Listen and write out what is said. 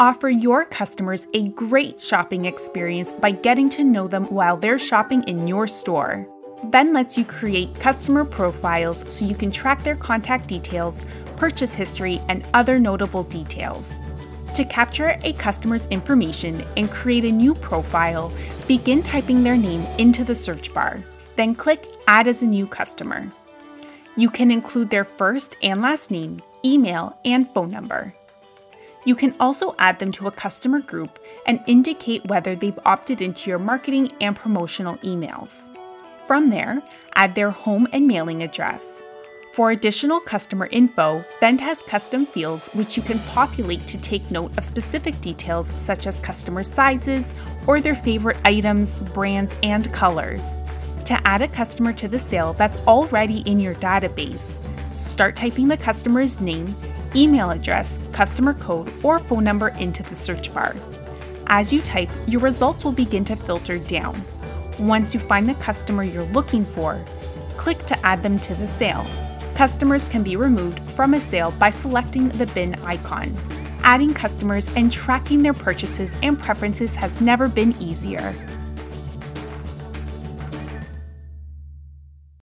Offer your customers a great shopping experience by getting to know them while they're shopping in your store. Vend lets you create customer profiles so you can track their contact details, purchase history, and other notable details. To capture a customer's information and create a new profile, begin typing their name into the search bar. Then click Add as a new customer. You can include their first and last name, email, and phone number. You can also add them to a customer group and indicate whether they've opted into your marketing and promotional emails. From there, add their home and mailing address. For additional customer info, Vend has custom fields which you can populate to take note of specific details such as customer sizes or their favorite items, brands, and colors. To add a customer to the sale that's already in your database, start typing the customer's name, email address, customer code, or phone number into the search bar. As you type, your results will begin to filter down. Once you find the customer you're looking for, click to add them to the sale. Customers can be removed from a sale by selecting the bin icon. Adding customers and tracking their purchases and preferences has never been easier.